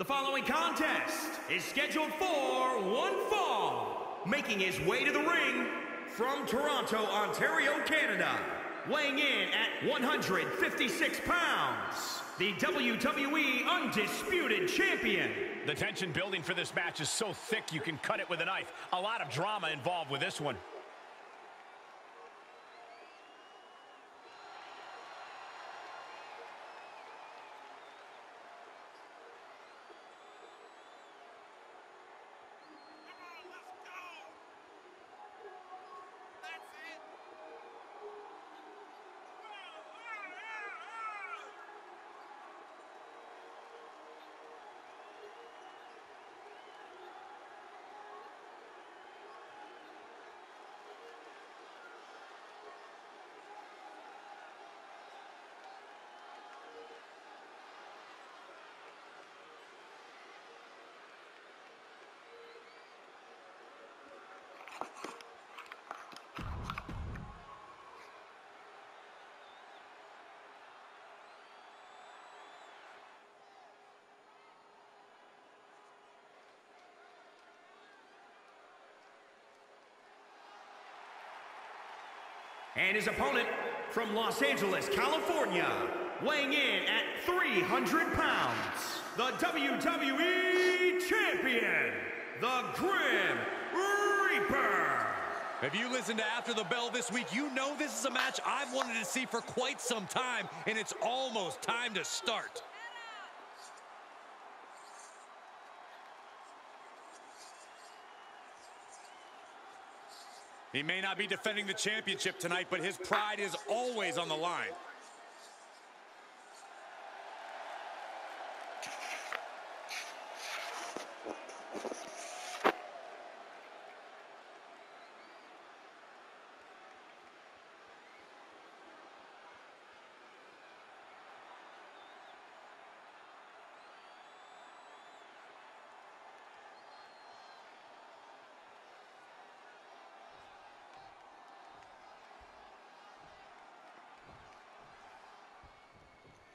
The following contest is scheduled for one fall. Making his way to the ring from Toronto, Ontario, Canada. Weighing in at 156 pounds, the WWE Undisputed Champion. The tension building for this match is so thick you can cut it with a knife. A lot of drama involved with this one. And his opponent from Los Angeles, California, weighing in at 300 pounds, the WWE Champion, the Grim Reaper. If you listened to After the Bell this week, you know this is a match I've wanted to see for quite some time, and it's almost time to start. He may not be defending the championship tonight, but his pride is always on the line.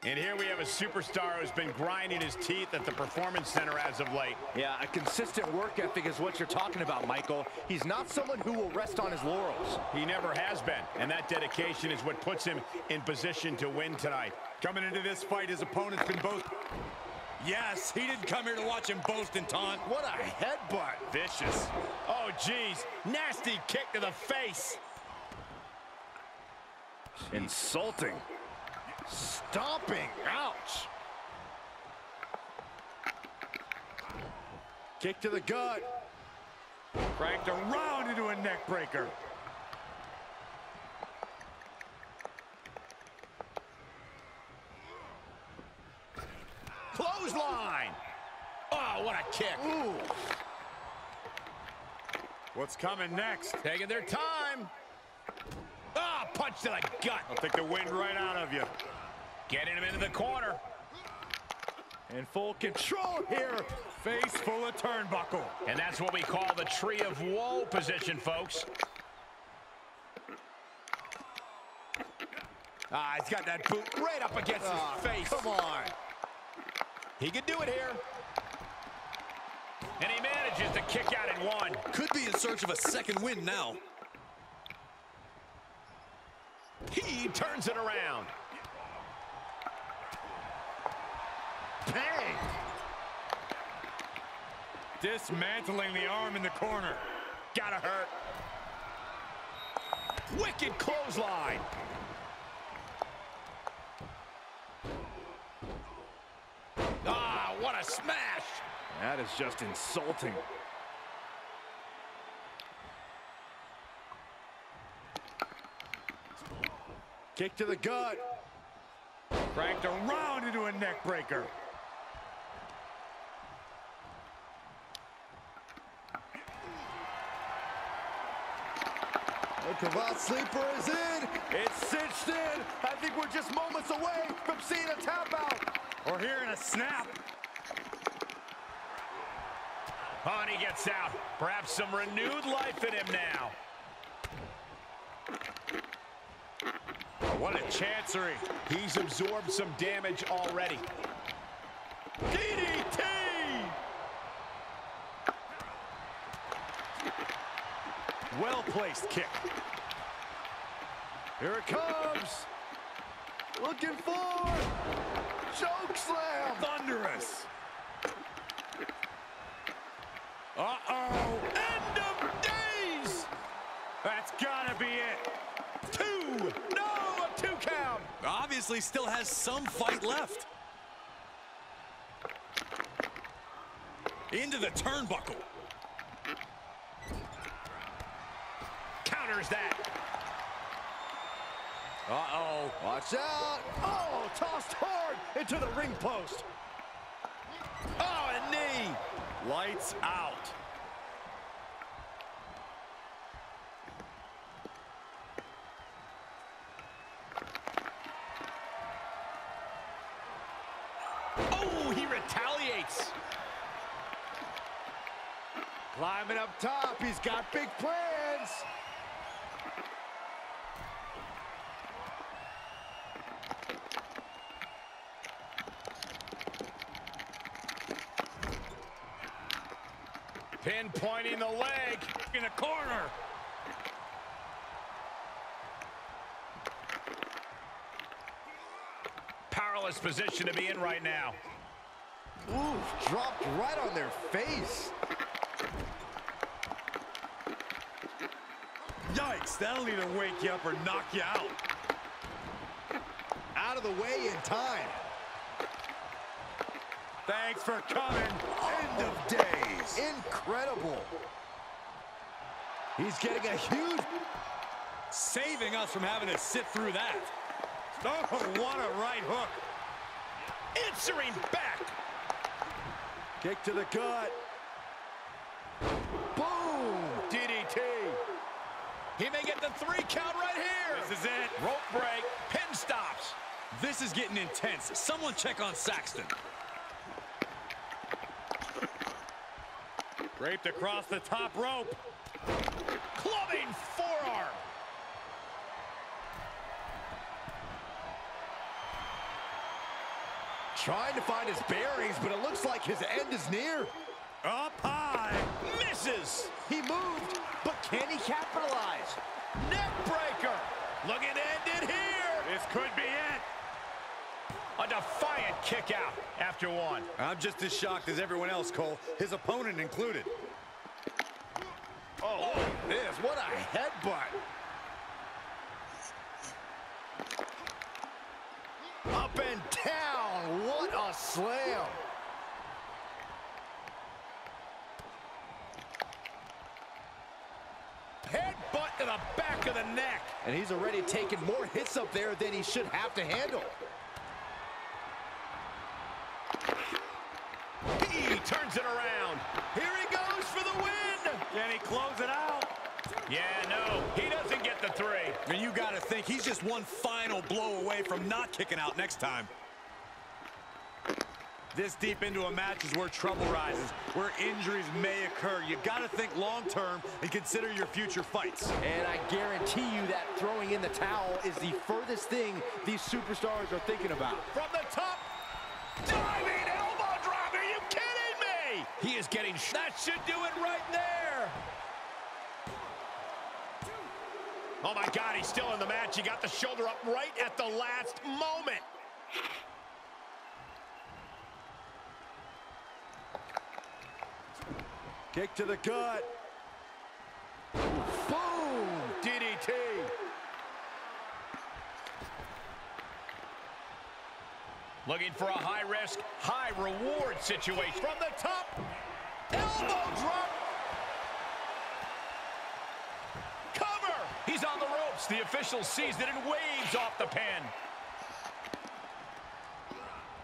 And here we have a superstar who's been grinding his teeth at the Performance Center as of late. Yeah, a consistent work ethic is what you're talking about, Michael. He's not someone who will rest on his laurels. He never has been, and that dedication is what puts him in position to win tonight. Coming into this fight, his opponent's been both... Yes, he didn't come here to watch him boast and taunt. What a headbutt. Vicious. Oh, geez. Nasty kick to the face. Insulting. Stomping. Ouch. Kick to the gut. Cranked around into a neck breaker. Clothesline. Oh, what a kick. Ooh. What's coming next? Taking their time. Ah, oh, punch to the gut. I'll take the wind right out of you. Getting him into the corner. In full control here. Face full of turnbuckle. And that's what we call the tree of woe position, folks. Ah, he's got that boot right up against oh, his face. Come on. He could do it here. And he manages to kick out in one. Could be in search of a second win now. He turns it around. Dismantling the arm in the corner. Gotta hurt. Wicked clothesline. Ah, what a smash. That is just insulting. Kick to the gut. Cranked around into a neck breaker. The cravat sleeper is in. It's cinched in. I think we're just moments away from seeing a tap out. Or hearing a snap. Oh, and he gets out. Perhaps some renewed life in him now. Oh, what a chancery. He's absorbed some damage already. DDT! Well-placed kick. Here it comes. Looking for choke slam. Thunderous. Uh-oh. End of days! That's gotta be it. Two! No, a two count! Obviously still has some fight left. Into the turnbuckle. Counters that. Uh-oh. Watch out. Oh, tossed hard into the ring post. Oh, a knee! Lights out. Oh, he retaliates. Climbing up top. He's got big plans. Pinpointing the leg. In the corner. Powerless position to be in right now. Ooh, dropped right on their face. Yikes, that'll either wake you up or knock you out. Out of the way in time. Thanks for coming. End of days. Incredible. He's getting a huge... Saving us from having to sit through that. Oh, what a right hook. Answering back. Kick to the gut. Boom! DDT. He may get the three count right here. This is it. Rope break. Pin stops. This is getting intense. Someone check on Saxton. Draped across the top rope. Clubbing forearm. Trying to find his bearings, but it looks like his end is near. Up high. Misses. He moved, but can he capitalize? Neck breaker. Looking to end it here. This could be it. A defiant kick out after one. I'm just as shocked as everyone else, Cole, his opponent included. Oh, this, what a headbutt. Up and down, what a slam. Headbutt to the back of the neck. And he's already taken more hits up there than he should have to handle. He turns it around. Here he goes for the win. Can he close it out? Yeah, no, he doesn't get the three. And you got to think he's just one final blow away from not kicking out next time. This deep into a match is where trouble rises, where injuries may occur. You got to think long-term and consider your future fights. And I guarantee you that throwing in the towel is the furthest thing these superstars are thinking about. From the top, diving elbow drop. Are you kidding me? He is getting, that should do it right there. Oh my God, he's still in the match. He got the shoulder up right at the last moment. Kick to the gut. Boom! DDT. Looking for a high-risk, high-reward situation. From the top, elbow drop. Cover! He's on the ropes. The official sees it and waves off the pin.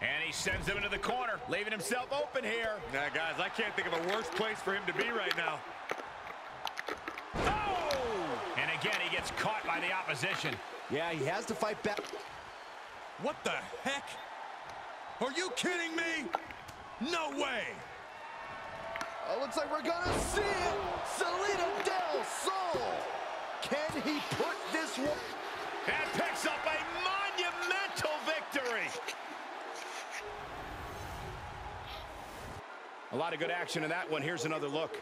And he sends him into the corner, leaving himself open here. Now, guys, I can't think of a worse place for him to be right now. Oh! And again, he gets caught by the opposition. Yeah, he has to fight back. What the heck? Are you kidding me? No way! Oh, looks like we're gonna see it. Salida Del Sol. Can he put this one? And picks up a monumental victory. A lot of good action in that one. Here's another look.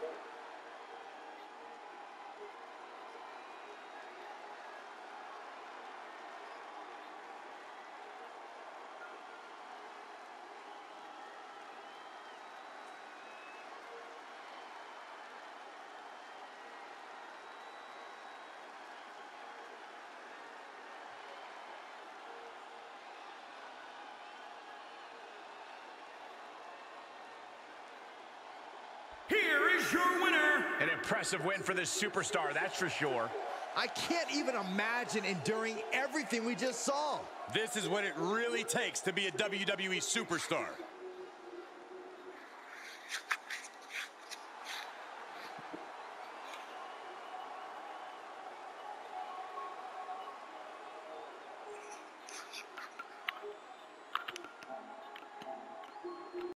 Here is your winner. An impressive win for this superstar, that's for sure. I can't even imagine enduring everything we just saw. This is what it really takes to be a WWE superstar.